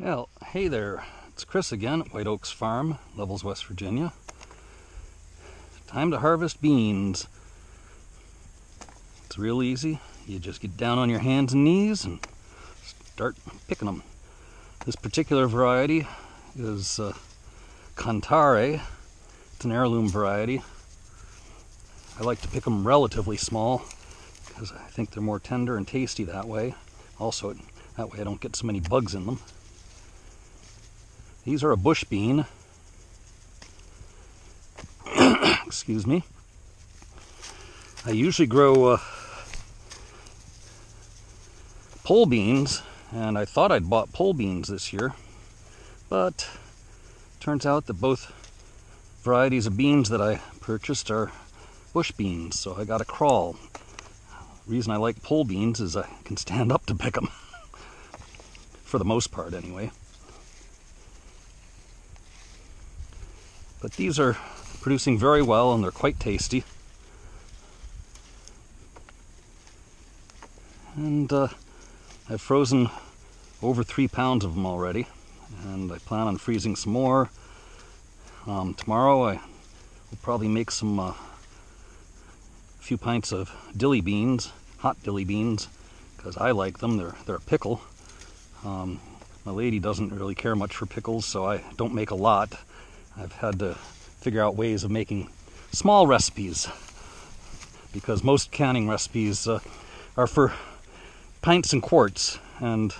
Well, hey there. It's Kris again at White Oaks Farm, Levels, West Virginia. Time to harvest beans. It's real easy. You just get down on your hands and knees and start picking them. This particular variety is uh, Cantare. It's an heirloom variety. I like to pick them relatively small because I think they're more tender and tasty that way. Also, that way I don't get so many bugs in them. These are a bush bean. Excuse me. I usually grow uh, pole beans, and I thought I'd bought pole beans this year, but turns out that both varieties of beans that I purchased are bush beans, so I got a crawl. The reason I like pole beans is I can stand up to pick them, for the most part anyway. But these are producing very well and they're quite tasty. And uh, I've frozen over three pounds of them already, and I plan on freezing some more. Um, tomorrow I will probably make some uh, few pints of dilly beans, hot dilly beans, because I like them. They're they're a pickle. Um, my lady doesn't really care much for pickles, so I don't make a lot. I've had to figure out ways of making small recipes because most canning recipes uh, are for pints and quarts, and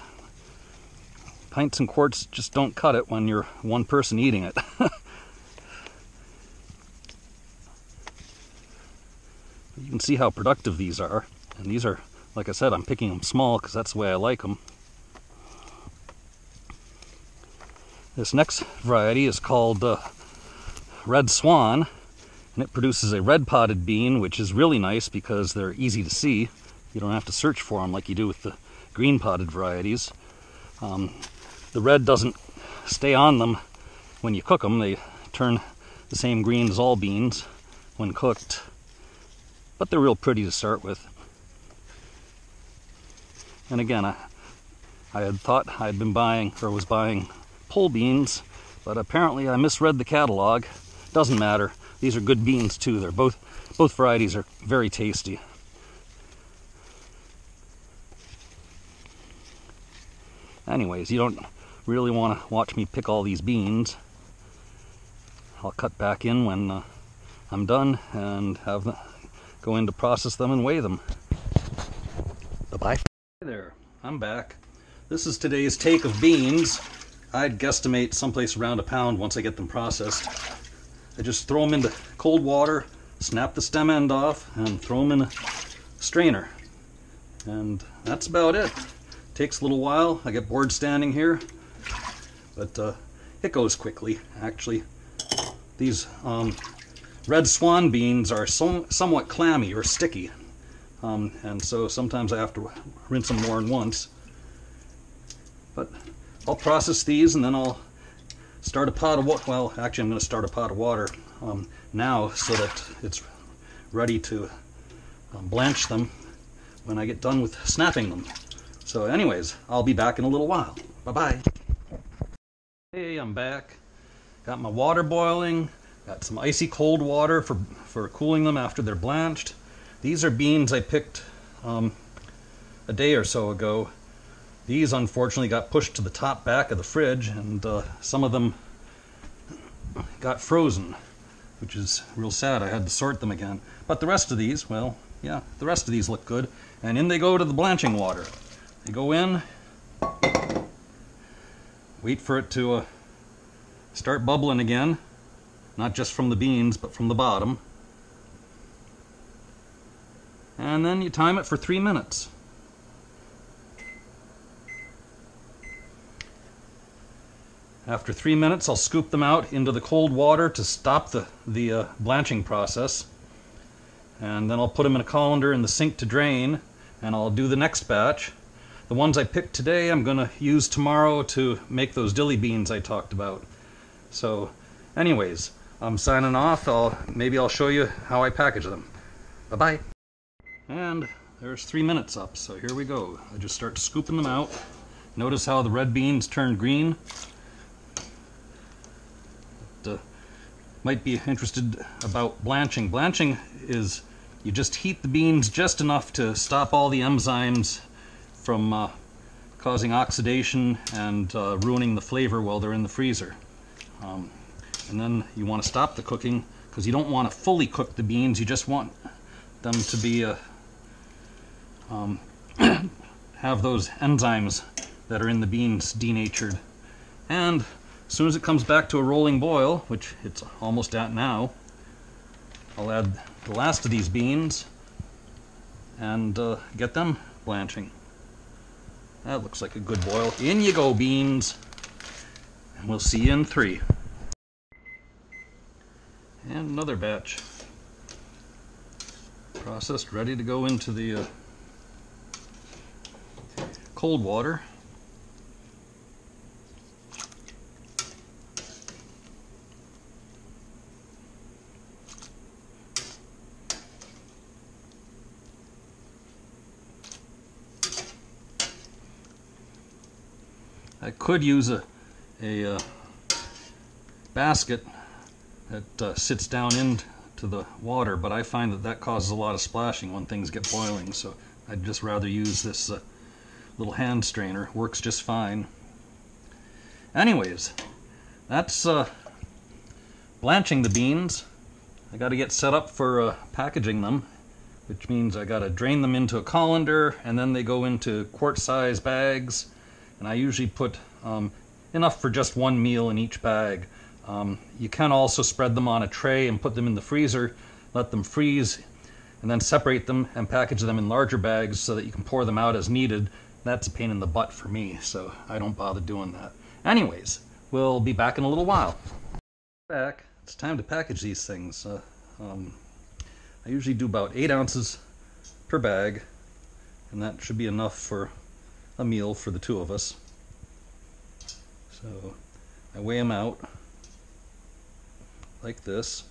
pints and quarts just don't cut it when you're one person eating it. you can see how productive these are, and these are, like I said, I'm picking them small because that's the way I like them. This next variety is called uh, Red Swan, and it produces a red podded bean, which is really nice because they're easy to see. You don't have to search for them like you do with the green podded varieties. Um, the red doesn't stay on them when you cook them. They turn the same green as all beans when cooked, but they're real pretty to start with. And again, I, I had thought I'd been buying or was buying pole beans, but apparently I misread the catalog. Doesn't matter. These are good beans too. They're both both varieties are very tasty. Anyways, you don't really want to watch me pick all these beans. I'll cut back in when uh, I'm done and have go in to process them and weigh them. Bye-bye. Hey there, I'm back. This is today's take of beans. I'd guesstimate someplace around a pound once I get them processed. I just throw them into cold water, snap the stem end off, and throw them in a strainer. And that's about it. Takes a little while. I get bored standing here, but uh, it goes quickly, actually. These um, red swan beans are so, somewhat clammy or sticky, um, and so sometimes I have to rinse them more than once. But I'll process these and then I'll start a pot of water. Well, actually, I'm going to start a pot of water um, now so that it's ready to um, blanch them when I get done with snapping them. So, anyways, I'll be back in a little while. Bye bye. Hey, I'm back. Got my water boiling. Got some icy cold water for for cooling them after they're blanched. These are beans I picked um, a day or so ago these unfortunately got pushed to the top back of the fridge and uh, some of them got frozen, which is real sad. I had to sort them again. But the rest of these, well, yeah, the rest of these look good. And in they go to the blanching water. They go in, wait for it to uh, start bubbling again, not just from the beans, but from the bottom. And then you time it for three minutes. After three minutes, I'll scoop them out into the cold water to stop the, the uh, blanching process. And then I'll put them in a colander in the sink to drain, and I'll do the next batch. The ones I picked today, I'm going to use tomorrow to make those dilly beans I talked about. So, anyways, I'm signing off. I'll maybe I'll show you how I package them. Bye bye. And there's three minutes up, so here we go. I just start scooping them out Notice how the red beans turn green? But, uh, might be interested about blanching. Blanching is you just heat the beans just enough to stop all the enzymes from uh, causing oxidation and uh, ruining the flavor while they're in the freezer. Um, and then you want to stop the cooking because you don't want to fully cook the beans. You just want them to be uh, um, have those enzymes that are in the beans denatured. And as soon as it comes back to a rolling boil, which it's almost at now, I'll add the last of these beans and uh, get them blanching. That looks like a good boil. In you go, beans. And we'll see you in three. And another batch. Processed, ready to go into the uh, cold water. I could use a, a uh, basket that uh, sits down into the water, but I find that that causes a lot of splashing when things get boiling, so I'd just rather use this uh, little hand strainer. Works just fine. Anyways, that's uh, blanching the beans. I got to get set up for uh, packaging them, which means I got to drain them into a colander, and then they go into quart-size bags and I usually put um, enough for just one meal in each bag. Um, you can also spread them on a tray and put them in the freezer, let them freeze, and then separate them and package them in larger bags so that you can pour them out as needed. That's a pain in the butt for me, so I don't bother doing that. Anyways, we'll be back in a little while. Back, it's time to package these things. Uh, um, I usually do about eight ounces per bag, and that should be enough for a meal for the two of us. So I weigh them out like this.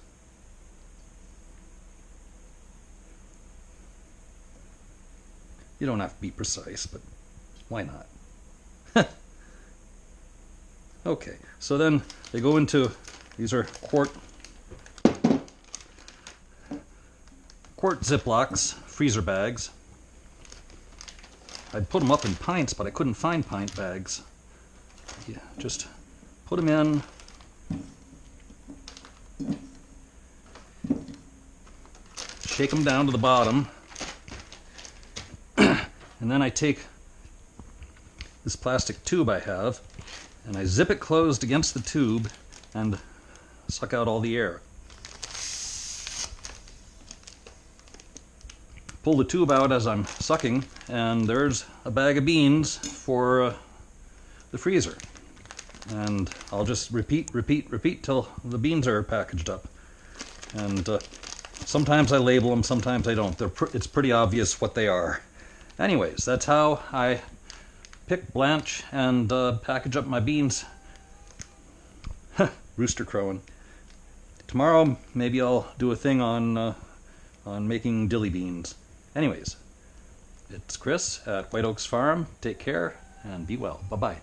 You don't have to be precise, but why not? okay, so then they go into, these are quart, quart Ziplocs, freezer bags. I'd put them up in pints, but I couldn't find pint bags. Yeah, just put them in. Shake them down to the bottom. and then I take this plastic tube I have and I zip it closed against the tube and suck out all the air. Pull the tube out as I'm sucking, and there's a bag of beans for uh, the freezer. And I'll just repeat, repeat, repeat till the beans are packaged up. And uh, sometimes I label them, sometimes I don't. Pr it's pretty obvious what they are. Anyways, that's how I pick, blanch, and uh, package up my beans. Rooster crowing. Tomorrow, maybe I'll do a thing on uh, on making dilly beans. Anyways, it's Kris at White Oaks Farm. Take care and be well. Bye bye.